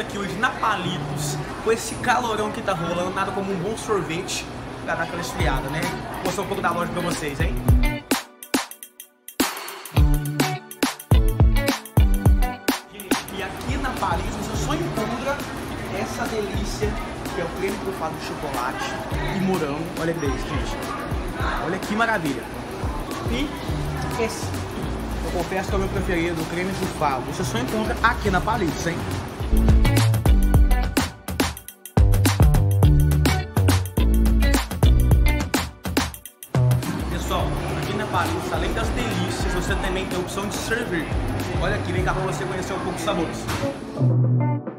aqui hoje na Palitos, com esse calorão que tá rolando, nada como um bom sorvete pra dar aquela esfriada, né? Vou mostrar um pouco da loja pra vocês, hein? E aqui na Palitos você só encontra essa delícia que é o creme trufado de chocolate e morango. Olha que delícia, gente. Olha que maravilha. E esse, eu confesso que é o meu preferido, o creme trufado. Você só encontra aqui na Palitos, hein? Aqui na Palitos, além das delícias, você também tem a opção de servir. Olha aqui, vem cá pra você conhecer um pouco os sabores.